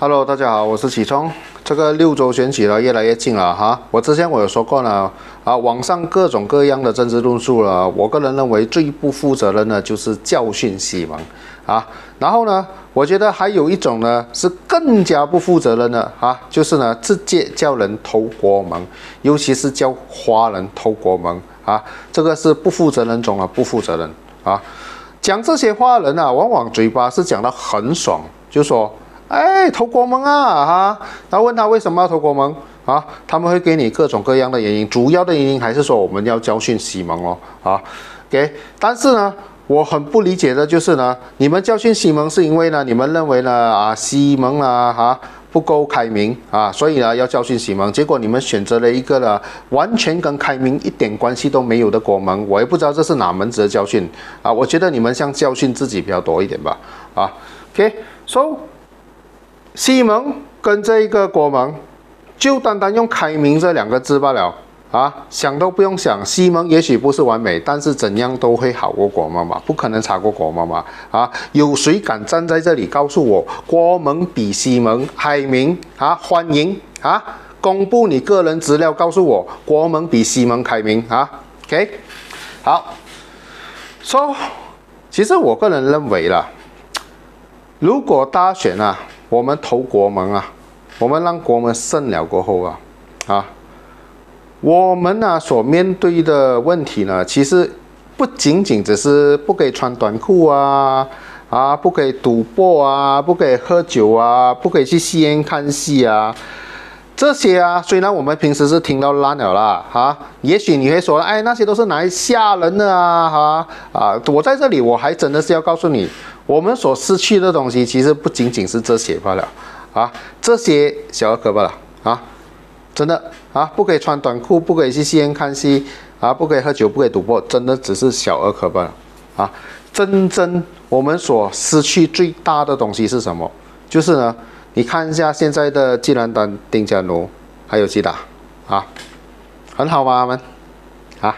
Hello，大家好，我是启聪。这个六周选举了，越来越近了哈。我之前我有说过呢，啊，网上各种各样的政治论述了，我个人认为最不负责任的就是教训西蒙啊。然后呢，我觉得还有一种呢是更加不负责任的啊，就是呢直接叫人偷国门，尤其是叫华人偷国门啊，这个是不负责任中的不负责任啊。讲这些话人啊，往往嘴巴是讲得很爽，就说。哎，投国盟啊，哈！然后问他为什么要投国盟啊？他们会给你各种各样的原因，主要的原因还是说我们要教训西蒙哦，啊，OK。但是呢，我很不理解的就是呢，你们教训西蒙是因为呢，你们认为呢，啊，西蒙啊，哈，不够开明啊，所以呢要教训西蒙。结果你们选择了一个呢，完全跟开明一点关系都没有的国盟，我也不知道这是哪门子的教训啊。我觉得你们像教训自己比较多一点吧，啊，OK，So。西蒙跟这一个国盟，就单单用开明这两个字罢了啊！想都不用想，西蒙也许不是完美，但是怎样都会好过国盟嘛，不可能差过国盟嘛啊！有谁敢站在这里告诉我，国盟比西蒙开明啊？欢迎啊！公布你个人资料，告诉我国盟比西蒙开明啊！OK，好，说，其实我个人认为啦，如果大选啊。我们投国门啊，我们让国门胜了过后啊，啊，我们呢所面对的问题呢，其实不仅仅只是不可以穿短裤啊，啊，不可以赌博啊，不可以喝酒啊，不可以去戏院看戏啊，这些啊，虽然我们平时是听到烂了啦，哈，也许你会说，哎，那些都是拿来吓人的啊，哈，啊，我在这里，我还真的是要告诉你。我们所失去的东西，其实不仅仅是这些罢了啊，这些小儿科罢了啊，真的啊，不可以穿短裤，不可以去戏院看戏啊，不可以喝酒，不可以赌博，真的只是小儿科罢了啊。真正我们所失去最大的东西是什么？就是呢，你看一下现在的吉兰丹、丁家奴还有吉达啊，很好吗？他们啊，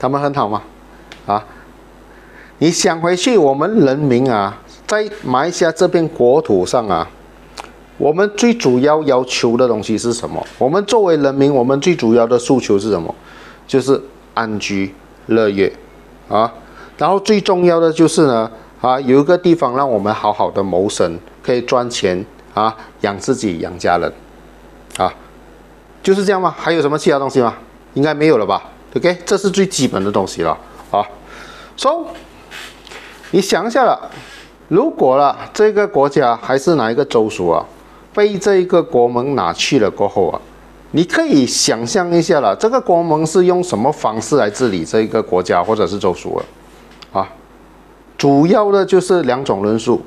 他们很好吗？啊？你想回去，我们人民啊，在马来西亚这片国土上啊，我们最主要要求的东西是什么？我们作为人民，我们最主要的诉求是什么？就是安居乐业啊。然后最重要的就是呢，啊，有一个地方让我们好好的谋生，可以赚钱啊，养自己，养家人啊，就是这样吗？还有什么其他东西吗？应该没有了吧？OK，这是最基本的东西了啊。So 你想一下了，如果了这个国家还是哪一个州属啊，被这一个国盟拿去了过后啊，你可以想象一下了，这个国盟是用什么方式来治理这一个国家或者是州属啊？啊，主要的就是两种论述：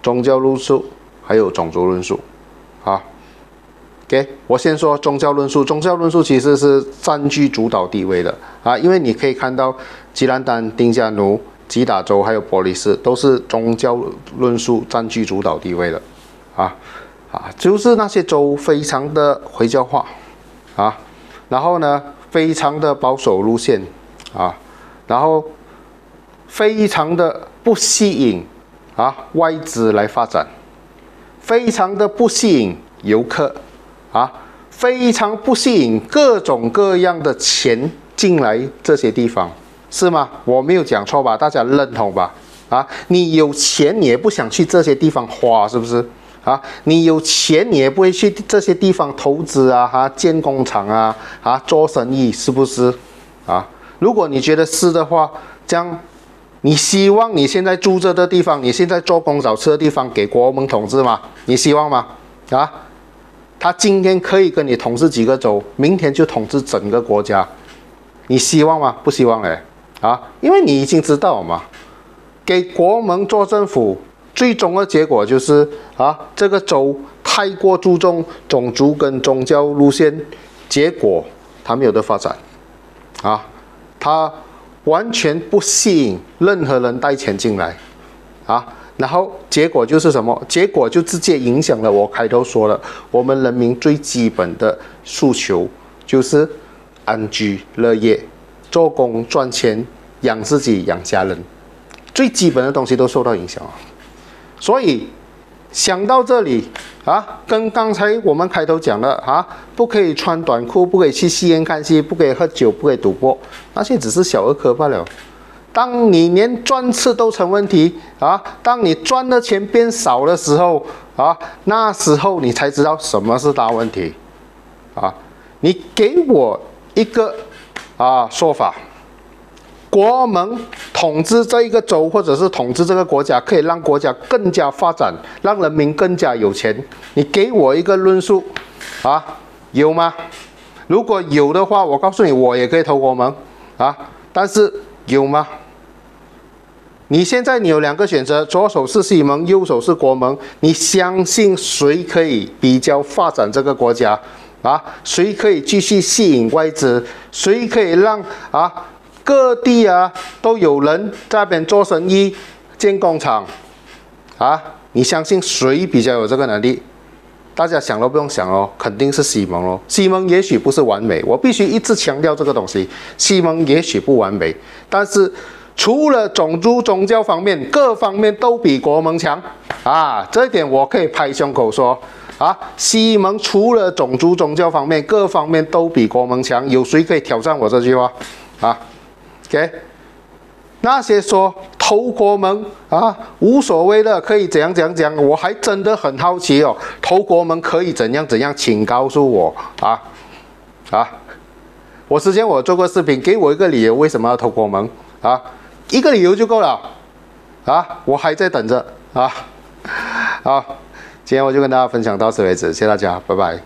宗教论述还有种族论述。啊，OK，我先说宗教论述，宗教论述其实是占据主导地位的啊，因为你可以看到吉兰丹、丁加奴。吉打州还有波利斯都是宗教论述占据主导地位的，啊啊，就是那些州非常的回教化，啊，然后呢，非常的保守路线，啊，然后非常的不吸引啊外资来发展，非常的不吸引游客，啊，非常不吸引各种各样的钱进来这些地方。是吗？我没有讲错吧？大家认同吧？啊，你有钱你也不想去这些地方花，是不是？啊，你有钱你也不会去这些地方投资啊，哈，建工厂啊，啊，做生意，是不是？啊，如果你觉得是的话，这样，你希望你现在住着的地方，你现在做工找吃的地方给国盟统治吗？你希望吗？啊，他今天可以跟你统治几个州，明天就统治整个国家，你希望吗？不希望嘞。啊，因为你已经知道嘛，给国盟做政府，最终的结果就是啊，这个州太过注重种族跟宗教路线，结果他没有的发展，啊，他完全不吸引任何人带钱进来，啊，然后结果就是什么？结果就直接影响了我开头说了，我们人民最基本的诉求就是安居乐业。做工赚钱养自己养家人，最基本的东西都受到影响啊！所以想到这里啊，跟刚才我们开头讲的啊，不可以穿短裤，不可以去吸烟看戏，不可以喝酒，不可以赌博，那些只是小儿科罢了。当你连赚吃都成问题啊，当你赚的钱变少的时候啊，那时候你才知道什么是大问题啊！你给我一个啊说法。国盟统治这一个州，或者是统治这个国家，可以让国家更加发展，让人民更加有钱。你给我一个论述，啊，有吗？如果有的话，我告诉你，我也可以投国盟，啊，但是有吗？你现在你有两个选择，左手是西盟，右手是国盟，你相信谁可以比较发展这个国家？啊，谁可以继续吸引外资？谁可以让啊？各地啊，都有人在那边做生意、建工厂，啊，你相信谁比较有这个能力？大家想都不用想哦，肯定是西蒙哦。西蒙也许不是完美，我必须一直强调这个东西。西蒙也许不完美，但是除了种族宗教方面，各方面都比国盟强啊！这一点我可以拍胸口说啊，西蒙除了种族宗教方面，各方面都比国盟强。有谁可以挑战我这句话啊？给那些说投国门啊无所谓的，可以怎样怎样讲？我还真的很好奇哦，投国门可以怎样怎样？请告诉我啊啊！我之前我做过视频，给我一个理由，为什么要投国门啊？一个理由就够了啊！我还在等着啊！啊，今天我就跟大家分享到此为止，谢谢大家，拜拜。